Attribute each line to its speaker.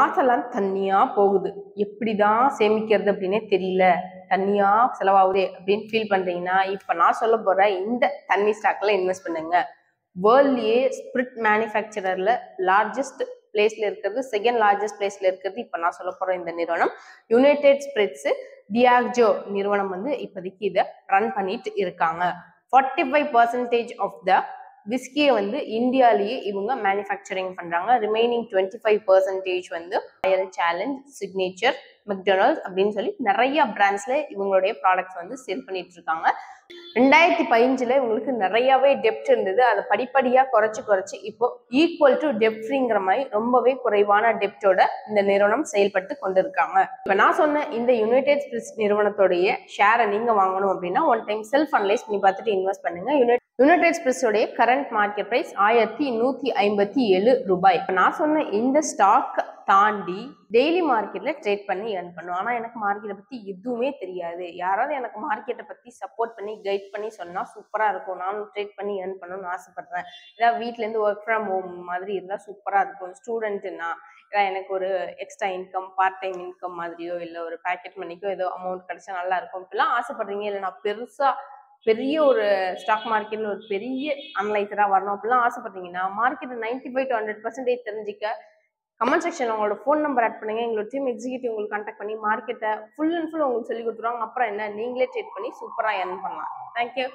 Speaker 1: காசெல்லாம் தண்ணியா போகுது. எப்படிதான் சேமிக்கிறது அப்படின்னே தெரியல. தண்ணியா செலவாகுதே அப்படின்னு ஃபீல் பண்றீங்கன்னா இப்ப நான் சொல்ல போற இந்த தண்ணி ஸ்டாக்ல இன்வெஸ்ட் பண்ணுங்க. வேர்ல்ட்லயே ஸ்பிரிட் மேனுஃபேக்சரர்ல லார்ஜஸ்ட் பிளேஸ்ல இருக்கிறது செகண்ட் லார்ஜஸ்ட் பிளேஸ்ல இருக்கிறது இப்ப நான் சொல்ல போற இந்த நிறுவனம். யுனைடெட் ஸ்பிரிட்ஸ் டியாக்ஜோ நிறுவனம் வந்து இப்போதைக்கு இதை ரன் பண்ணிட்டு இருக்காங்க. Forty five percentage of the விஸ்கியை வந்து இந்தியாலேயே இவங்க மேனுஃபேக்சரிங் பண்ணுறாங்க ரிமைனிங் டுவெண்ட்டி ஃபைவ் பர்சன்டேஜ் வந்து ராயல் சேலஞ்ச் சிக்னேச்சர் மெக்டொனால்ட்ஸ் அப்படின்னு சொல்லி நிறைய பிராண்ட்ஸில் இவங்களுடைய ப்ராடக்ட்ஸ் வந்து சேல் பண்ணிட்டு இருக்காங்க ரெண்டாயிரத்தி பதினஞ்சில் இவங்களுக்கு நிறையாவே டெப்ட் இருந்தது. அதை படிப்படியாக குறைச்சி குறைச்சி இப்போ ஈக்குவல் டு டெப்ட்ங்கிற மாதிரி ரொம்பவே குறைவான டெப்டோட இந்த நிறுவனம் செயல்பட்டு கொண்டிருக்காங்க. இப்போ நான் சொன்ன இந்த யுனைடெட் ஸ்பிரிட்ஸ் நிறுவனத்துடைய ஷேரை நீங்கள் வாங்கணும் அப்படின்னா ஒன் டைம் செல்ஃப் அனலைஸ் பண்ணி பார்த்துட்டு இன்வெஸ்ட் பண்ணுங்க. யுனைட் யுனைடெட் எக்ஸ்பிரஸோடைய கரண்ட் மார்க்கெட் ப்ரைஸ் ஆயிரத்தி நூற்றி ஐம்பத்தி ஏழு ரூபாய். இப்போ நான் சொன்ன இந்த ஸ்டாக் தாண்டி டெய்லி மார்க்கெட்டில் ட்ரேட் பண்ணி ஏர்ன் பண்ணுவோம் ஆனால் எனக்கு மார்க்கெட்டை பற்றி எதுவுமே தெரியாது. யாராவது எனக்கு மார்க்கெட்டை பற்றி சப்போர்ட் பண்ணி கைட் பண்ணி சொன்னால் சூப்பராக இருக்கும். நானும் ட்ரேட் பண்ணி ஏர்ன் பண்ணணும்னு ஆசைப்பட்றேன். ஏதாவது வீட்லேருந்து ஒர்க் ஃப்ரம் ஹோம் மாதிரி இருந்தால் சூப்பராக இருக்கும். ஸ்டூடெண்ட்னா எனக்கு ஒரு extra income part time income மாதிரியோ இல்லை ஒரு பேக்கெட் மணிக்கோ ஏதோ அமௌண்ட் கிடைச்சா நல்லா இருக்கும். இப்பெல்லாம் ஆசைப்பட்றீங்க. இல்லை நான் பெருசாக பெரிய ஒரு ஸ்டாக் மார்க்கெட்ல ஒரு பெரிய அனலைசராக வரணும் அப்படிலாம் ஆசைப்பட்டீங்கன்னா market ninety five to hundred percentage தெரிஞ்சிக்க கமெண்ட் செக்ஷன் உங்களோட ஃபோன் நம்பர் ஆட் பண்ணுங்க. எங்களோட டீம் எக்ஸிக்யூட்டிவ் உங்களுக்கு கான்டாக்ட் பண்ணி மார்க்கெட்டை ஃபுல் அண்ட் ஃபுல் உங்களுக்கு சொல்லி கொடுத்துருவாங்க. அப்புறம் என்ன? நீங்களே ட்ரேட் பண்ணி சூப்பராக earn பண்ணலாம். தேங்க்யூ